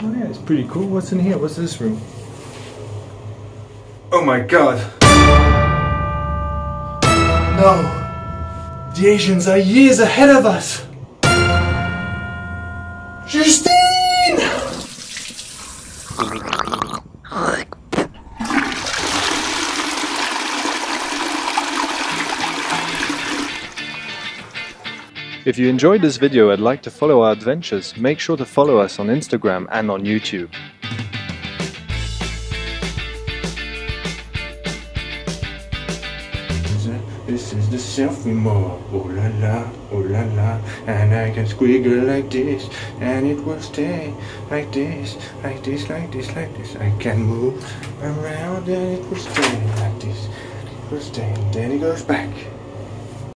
Oh yeah, it's pretty cool. What's in here? What's this room? Oh my god! No! The Asians are years ahead of us! Justine! If you enjoyed this video and like to follow our adventures, make sure to follow us on Instagram and on YouTube. This is the selfie mode, oh la la, oh la la. And I can squiggle like this, and it will stay like this Like this, like this, like this. I can move around and it will stay like this. It will stay, then it goes back